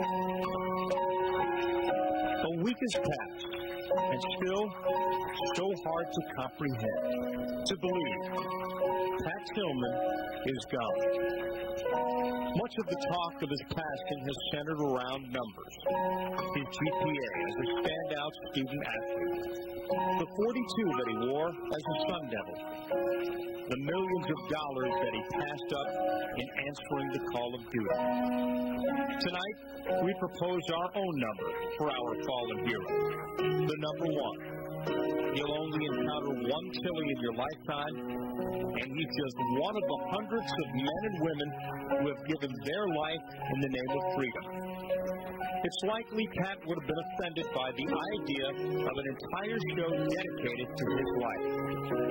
A week has passed, and still so hard to comprehend, to believe. Pat Tillman is gone. Much of the talk of his passing has centered around numbers. His GPA as a standout student athlete. The 42 that he wore as a Sun Devil. The millions of dollars that he passed up in answering the call of duty. Tonight, we propose our own number for our fallen hero. Number one. You'll only encounter one Tilly in your lifetime, and he's just one of the hundreds of men and women who have given their life in the name of freedom. It's likely Pat would have been offended by the idea of an entire show dedicated to his life.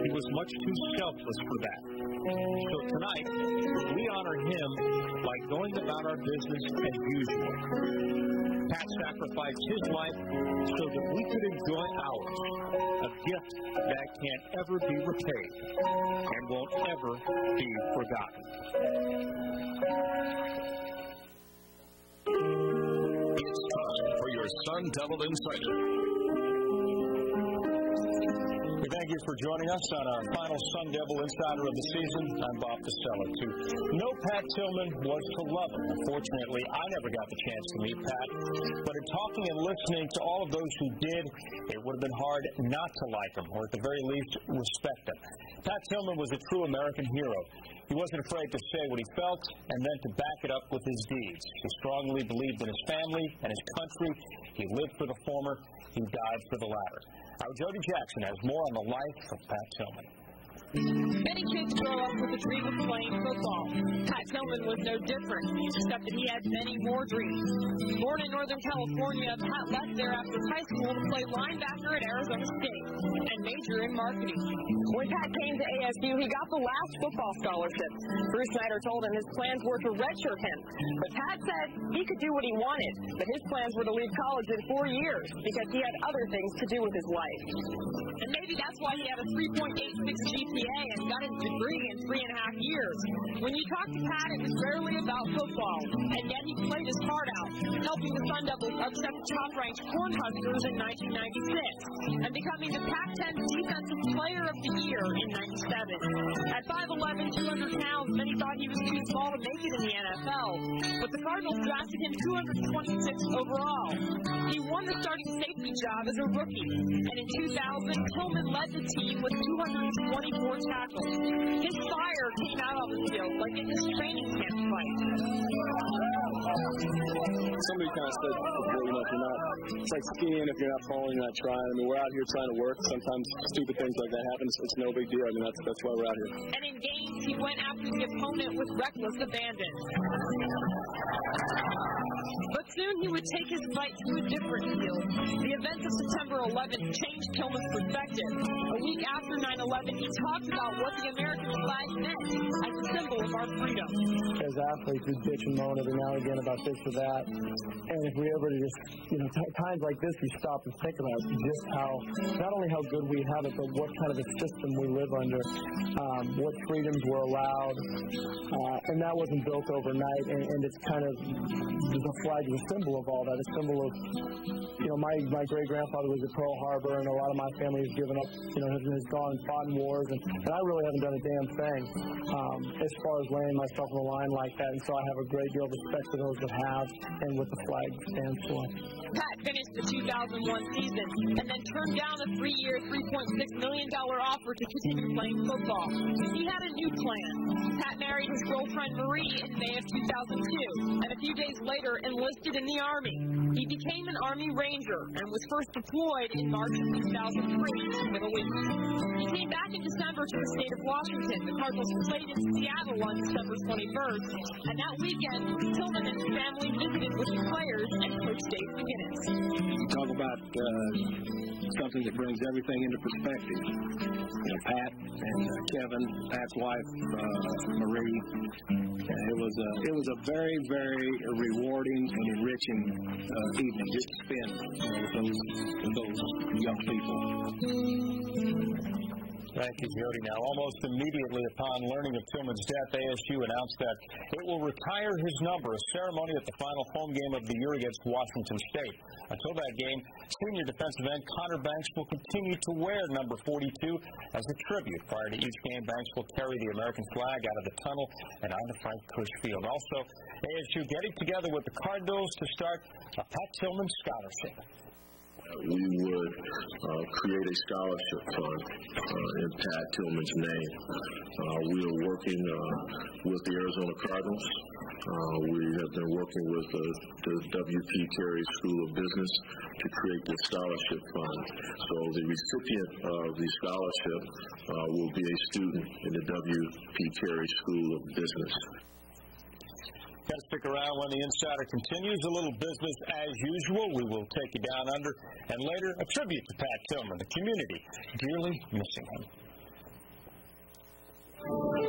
He was much too selfless for that. So tonight, we honor him by going about our business as usual. Pat sacrificed his life so that we could enjoy ours, a gift that can't ever be repaid and won't ever be forgotten. Sun Devil Insider. We thank you for joining us on our final Sun Devil Insider of the season. I'm Bob Costello. To know Pat Tillman was to love him. Unfortunately, I never got the chance to meet Pat, but in talking and listening to all of those who did, it would have been hard not to like him, or at the very least, respect him. Pat Tillman was a true American hero. He wasn't afraid to say what he felt and then to back it up with his deeds. He strongly believed in his family and his country. He lived for the former, he died for the latter. Our Jody Jackson has more on the life of Pat Tillman. Many kids grow up with a dream of playing football. Pat Tillman was no different, except that he had many more dreams. Born in Northern California, Pat left there after high school to play linebacker at Arizona State and major in marketing. When Pat came to ASU, he got the last football scholarship. Bruce Snyder told him his plans were to redshirt him. But Pat said he could do what he wanted, but his plans were to leave college in four years because he had other things to do with his life. And maybe that's why he had a 3.86 GPA and got his degree in three and a half years. When you talk to Pat, it was rarely about football, and yet he played his heart out, helping the Sun Devils upset the top-ranked Cornhuskers in 1996 and becoming the Pac-10 Defensive Player of the Year in 97. At 5'11", 200 pounds, many thought he was too small to make it in the NFL, but the Cardinals drafted him 226 overall. He won the starting safety job as a rookie, and in 2000, Tillman led the team with 224 tackles. His fire came out on the field like in his training camp fight. Somebody kind of said before, you know, if you're not, it's like skiing, if you're not falling, you're not trying. I mean, we're out here trying to work. Sometimes stupid things like that happen. It's, it's no big deal. I mean, that's, that's why we're out here. And in games, he went after the opponent with reckless abandon. But soon he would take his fight to a different field. The events of September 11th changed Tillman's perspective. A week after 9-11, he talked about what the American flag meant as a symbol of our freedom. As athletes, we bitch and moan every now and again about this or that. And if we ever just, you know, times like this, we stop and think about just how, not only how good we have it, but what kind of a system we live under, um, what freedoms were allowed. And that wasn't built overnight. And, and it's kind of, the flag is a symbol of all that, a symbol of, you know, my, my great grandfather was at Pearl Harbor, and a lot of my family has given up, you know, has, has gone and fought in wars, and, and I really haven't done a damn thing um, as far as laying myself on the line like that. And so I have a great deal of respect for those that have and what the flag stands for. Pat finished the 2001 season and then turned down a three-year, $3.6 million offer to continue playing football. He had a new plan. Pat married his girlfriend Marie in May of 2002 and a few days later enlisted in the Army. He became an Army Ranger and was first deployed in March of 2003 to Middle East. He came back in December to the state of Washington. The Cardinals played in Seattle on December 21st, and that weekend, Tillman and his family visited with the players and Coach Dave McGinnis. Talk about uh, something that brings everything into perspective. You know, Pat and uh, Kevin, Pat's wife, uh, Marie. It was a it was a very very rewarding and enriching uh, evening just to spend with those with those young people. Thank you, Jody. Now, almost immediately upon learning of Tillman's death, ASU announced that it will retire his number, a ceremony at the final home game of the year against Washington State. Until that game, senior defensive end Connor Banks will continue to wear number 42 as a tribute. Prior to each game, Banks will carry the American flag out of the tunnel and onto Frank Kush Field. Also, ASU getting together with the Cardinals to start a Pat Tillman scholarship we would uh, create a scholarship fund uh, in Pat Tillman's name. Uh, we are working uh, with the Arizona Cardinals. Uh, we have been working with the, the W.P. Carey School of Business to create this scholarship fund. So the recipient of the scholarship uh, will be a student in the W.P. Carey School of Business. Got to stick around when the insider continues. A little business as usual. We will take you down under. And later, a tribute to Pat Tillman, the community dearly missing him.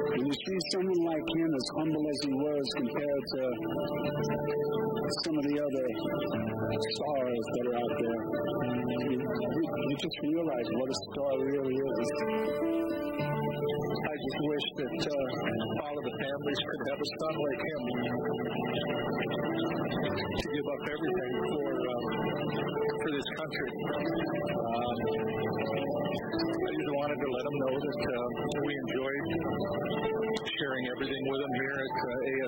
When you see someone like him, as humble as he was compared to some of the other stars that are out there, you, you just realize what a star really is. I just wish that uh, all of the families could have a son like him to give up everything for um, for this country. Um, I just wanted to let them know that uh, we enjoyed sharing everything with them here at uh,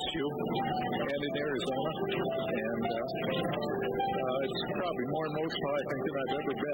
probably I think than I've ever been.